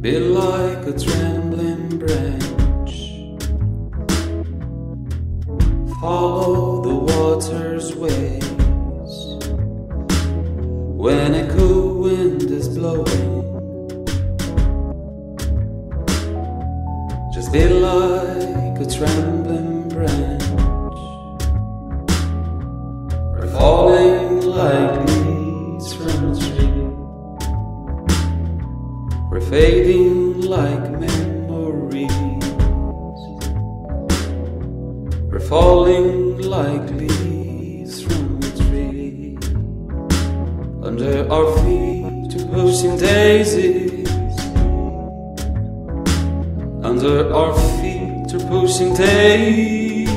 bit like a trend. Trembling branch. Falling like leaves from a tree. We're fading like memories. We're falling like leaves from a tree. Under our feet pushing daisies. Under our feet are pushing daisies.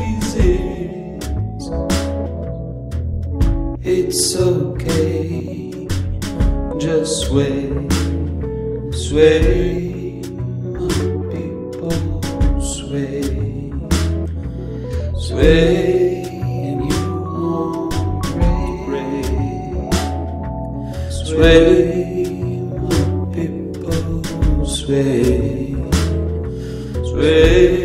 It's okay, just wait. Sway, my people, sway, sway, and you won't break. Sway, my people, sway, sway,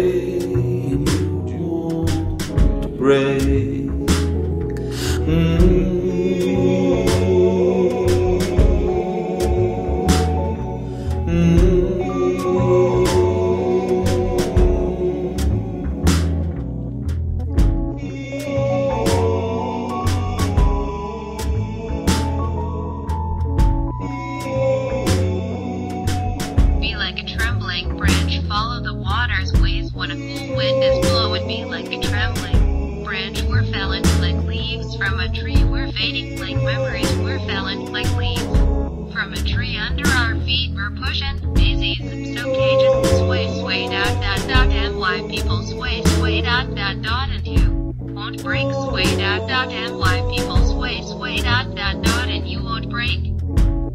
when a cool wind is blowing. Be like a trembling branch, we're falling like leaves from a tree. We're fading like memories, we're falling like leaves from a tree. Under our feet, we're pushing daisies. It's okay, sway, sway, dot, dot, dot. And why people sway, sway, dot, dot, dot. And you won't break, sway, dot, dot. And why people sway, sway, dot, dot, dot. And you won't break.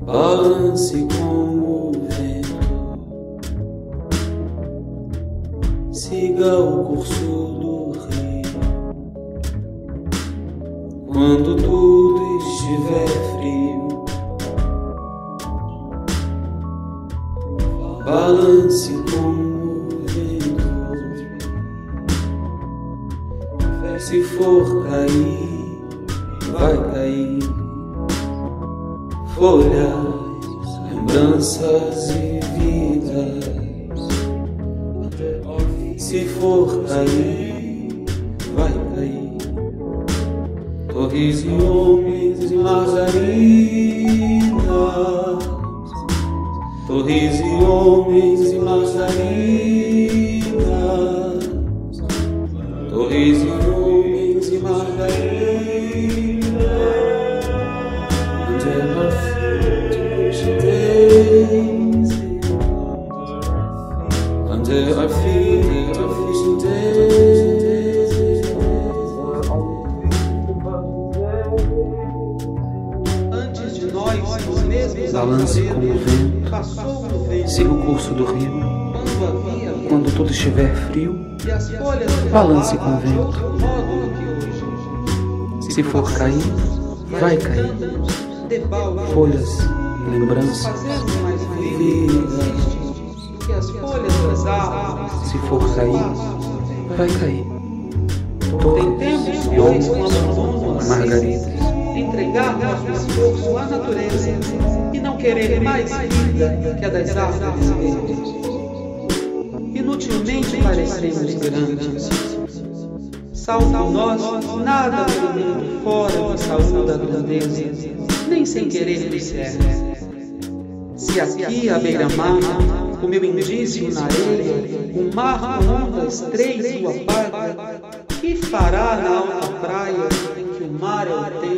Balance como siga o curso do rio. Quando tudo estiver frio, balance como vento. Se for cair, vai cair folhas, lembranças e vidas. For cair, vai cair. Torres e homens e margaridas. Torres e homens e margaridas. Torres e homens e margaridas. Under our feet, pushing daisies. Under balance como o vento, siga o curso do rio. Quando tudo estiver frio, balance com o vento. Se for cair, vai cair. Folhas, lembranças. Se for cair, vai cair. Torres, Margarida entregar nosso esforço à natureza e não querer mais vida que a das árvores verdes. Inutilmente parecemos grandes. Salvo nós, nada pelo mundo fora de saúde a grandeza, nem sem querer nos. Se aqui à beira-mar, o meu indício na areia, o mar com ondas três o apaga, que fará na alta praia em que o mar é o tempo?